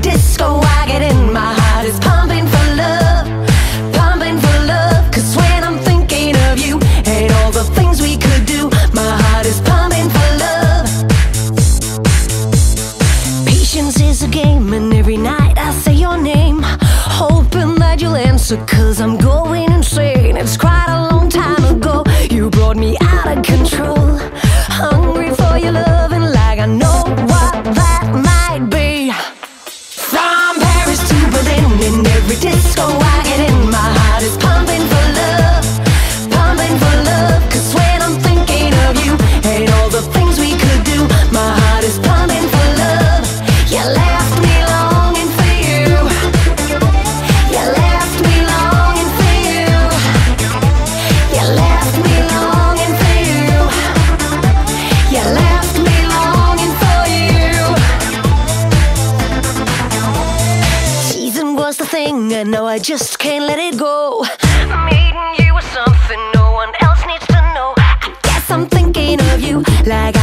disco I get in, my heart is pumping for love, pumping for love. Cause when I'm thinking of you and all the things we could do, my heart is pumping for love. Patience is a game, and every night I say your name, hoping that you'll answer. Cause I'm going insane, it's quite a long time ago. You brought me out of control. disco. thing I know I just can't let it go. Meeting you was something no one else needs to know. I guess I'm thinking of you like